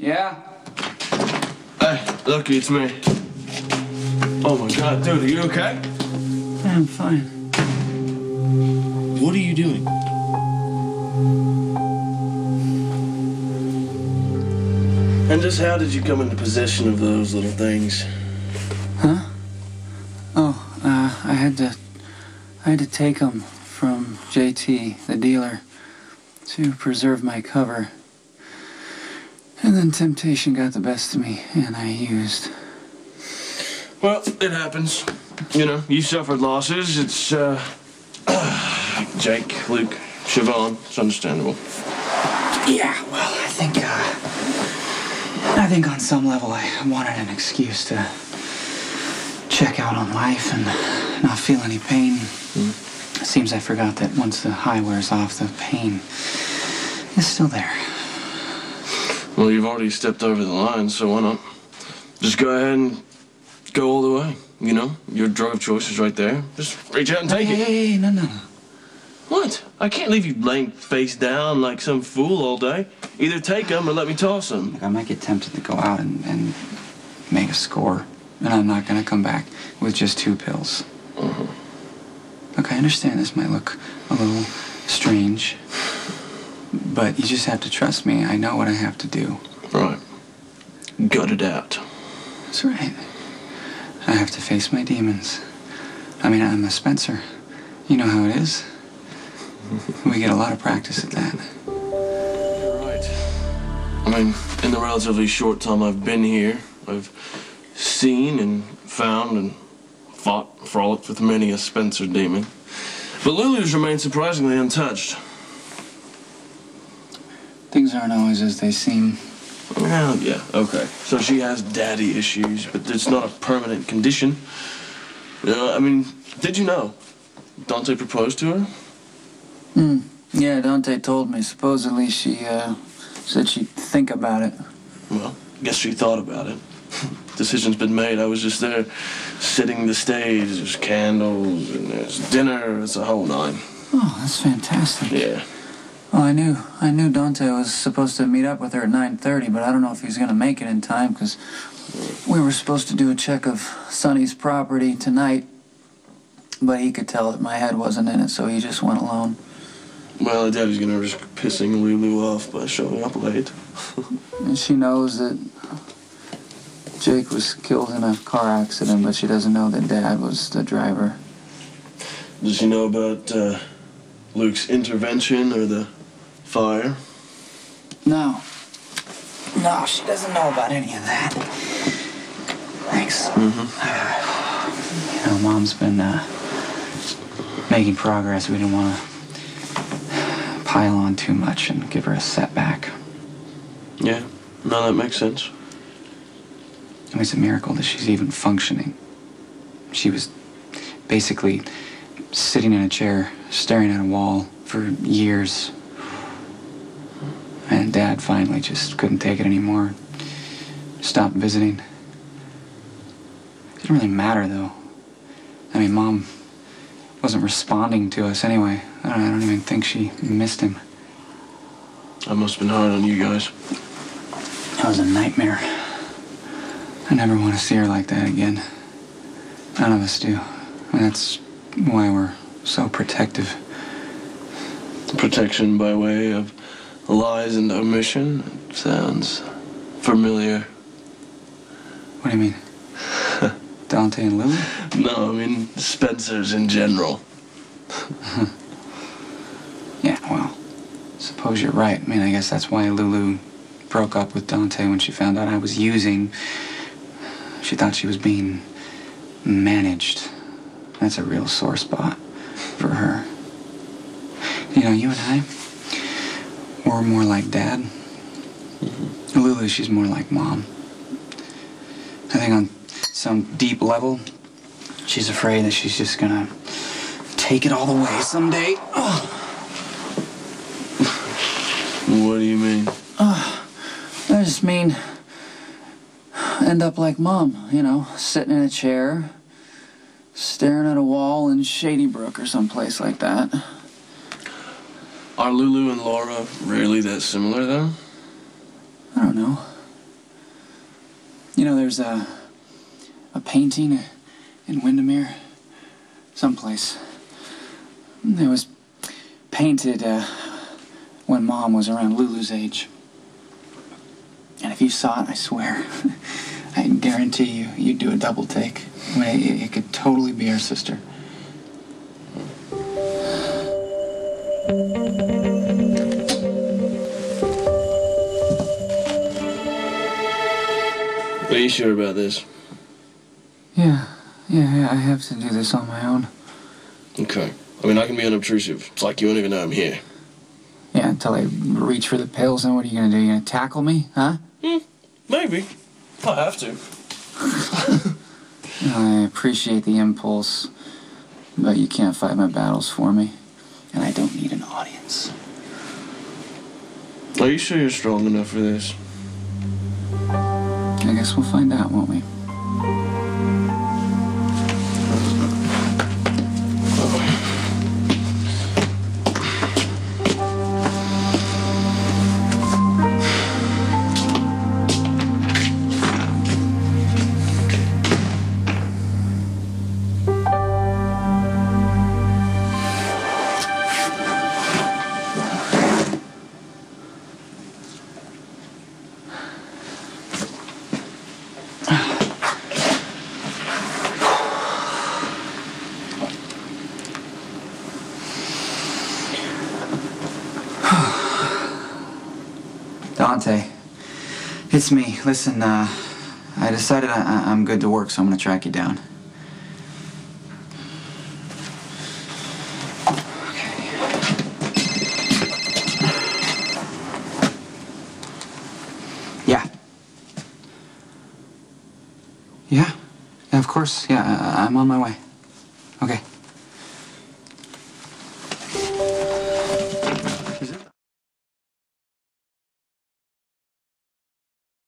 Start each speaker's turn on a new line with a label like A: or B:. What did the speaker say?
A: Yeah?
B: Hey, Lucky, it's me. Oh my god, dude, are you okay?
A: I'm fine.
B: What are you doing? And just how did you come into possession of those little things?
A: Huh? Oh, uh, I had to. I had to take them from JT, the dealer, to preserve my cover. And then temptation got the best of me, and I used.
B: Well, it happens. You know, you suffered losses. It's, uh. Jake, Luke, Siobhan. It's understandable.
A: Yeah, well, I think, uh. I think on some level I wanted an excuse to check out on life and not feel any pain. It seems I forgot that once the high wears off, the pain is still there.
B: Well, you've already stepped over the line, so why not? Just go ahead and go all the way. You know, your drug of choice is right there. Just reach out and take
A: hey,
B: it.
A: Hey, no, no, no.
B: What? I can't leave you laying face down like some fool all day. Either take them or let me toss them.
A: I might get tempted to go out and, and make a score, and I'm not gonna come back with just two pills. Mm-hmm. Look, I understand this might look a little strange, but you just have to trust me. I know what I have to do.
B: Right. Gut it out.
A: That's right. I have to face my demons. I mean, I'm a Spencer. You know how it is. We get a lot of practice at that.
B: Right. I mean, in the relatively short time I've been here, I've seen and found and fought, frolicked with many a Spencer demon. But Lulu's remained surprisingly untouched.
A: Things aren't always as they seem.
B: Well, yeah, okay. So she has daddy issues, but it's not a permanent condition. You know, I mean, did you know Dante proposed to her?
A: Hmm. Yeah, Dante told me. Supposedly she, uh, said she'd think about it.
B: Well, guess she thought about it. Decision's been made. I was just there, setting the stage. There's candles and there's dinner. It's a whole nine.
A: Oh, that's fantastic.
B: Yeah.
A: Well, I knew, I knew Dante was supposed to meet up with her at 9.30, but I don't know if he's going to make it in time, because we were supposed to do a check of Sonny's property tonight, but he could tell that my head wasn't in it, so he just went alone.
B: Well, doubt he's gonna risk pissing Lulu off by showing up late.
A: And she knows that Jake was killed in a car accident, but she doesn't know that Dad was the driver.
B: Does she know about uh, Luke's intervention or the fire?
A: No. No, she doesn't know about any of that. Thanks.
B: Mm-hmm.
A: You know, Mom's been uh, making progress. We didn't want to pile on too much and give her a setback.
B: Yeah. No, that makes sense.
A: I mean, it's a miracle that she's even functioning. She was basically sitting in a chair, staring at a wall for years. Dad finally just couldn't take it anymore. Stopped visiting. It didn't really matter, though. I mean, Mom wasn't responding to us anyway. I don't, I don't even think she missed him.
B: That must have been hard on you guys.
A: That was a nightmare. I never want to see her like that again. None of us do. And that's why we're so protective.
B: Protection by way of lies and omission sounds familiar.
A: What do you mean? Dante and Lily?
B: No, I mean Spencer's in general.
A: Yeah, well, suppose you're right. I mean, I guess that's why Lulu broke up with Dante when she found out I was using. She thought she was being managed. That's a real sore spot for her. You know, you and I, we're more like dad. Lulu, she's more like mom. I think on some deep level, she's afraid that she's just gonna take it all the way someday. Oh.
B: What do you mean?
A: I just mean end up like mom, you know, sitting in a chair, staring at a wall in Shady Brook or someplace like that.
B: Are Lulu and Laura really that similar, though?
A: I don't know. You know, there's a a painting in Wyndemere, someplace. It was painted uh, when Mom was around Lulu's age. And if you saw it, I swear, I guarantee you, you'd do a double take. It, it could totally be our sister.
B: Are you sure about this?
A: Yeah, yeah, yeah, I have to do this on my own.
B: Okay. I mean, I can be unobtrusive. It's like you won't even know I'm here.
A: Yeah, until I reach for the pills, then what are you gonna do? You gonna tackle me, huh?
B: Hmm, maybe. I have to.
A: I appreciate the impulse, but you can't fight my battles for me, and I don't need an audience.
B: Are you sure you're strong enough for this?
A: I guess we'll find out, won't we? It's me. Listen, uh, I decided I, I'm good to work, so I'm gonna track you down. Yeah. Of course. Yeah, I'm on my way.